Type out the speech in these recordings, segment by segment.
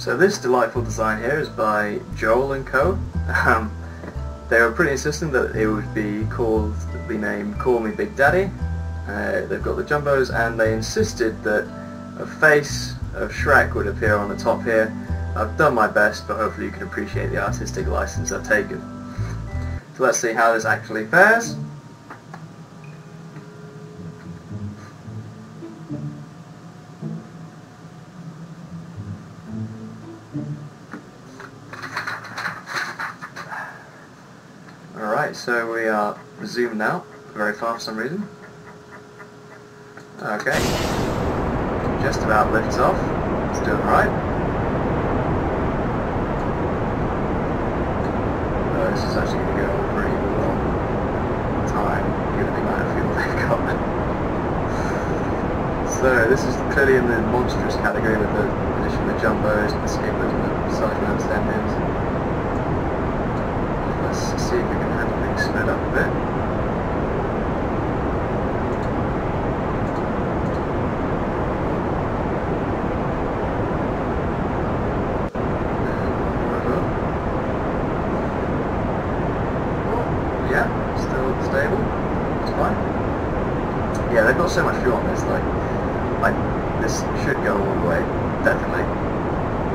So this delightful design here is by Joel & Co. Um, they were pretty insistent that it would be called the name Call Me Big Daddy. Uh, they've got the jumbos and they insisted that a face of Shrek would appear on the top here. I've done my best but hopefully you can appreciate the artistic license I've taken. So let's see how this actually fares. Alright, so we are zoomed out very far for some reason. Okay. Just about lifts off. It's doing alright. Oh, uh, this is actually going to go on a long time, given the amount of fuel they've got. so, this is clearly in the monstrous category with the addition of the jumbos, the skippers, and the side stand-ins. Let's see if we can handle up got so much fuel on this, like, like this should go all the way, definitely.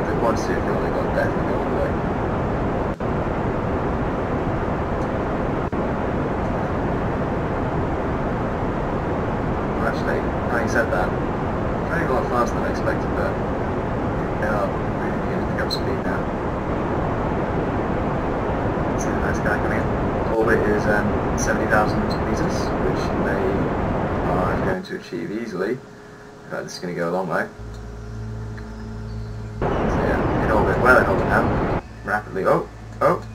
The quantity of fuel they've got definitely go all the way. Well, actually, having said that, going a lot faster than I expected, but are really beginning to pick up speed now. See the nice guy coming in. Orbit is um, 70,000 meters, which they are going to achieve easily. In fact, this is going to go a long way. So yeah, in orbit, well in orbit now. Rapidly, oh, oh,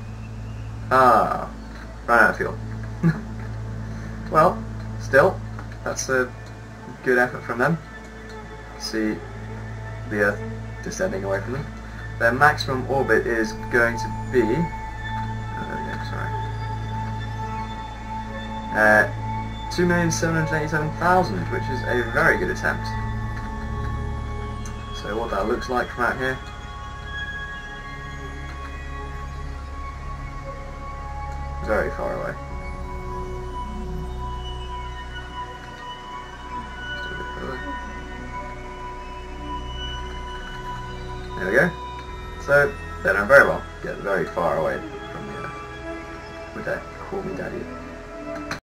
ah, ran out of fuel. well, still, that's a good effort from them. See the Earth descending away from them. Their maximum orbit is going to be... Go, sorry. Uh, 2,787,000, which is a very good attempt. So what that looks like from out here. Very far away. There we go. So, they done very well. Get very far away from here. Would they call me daddy?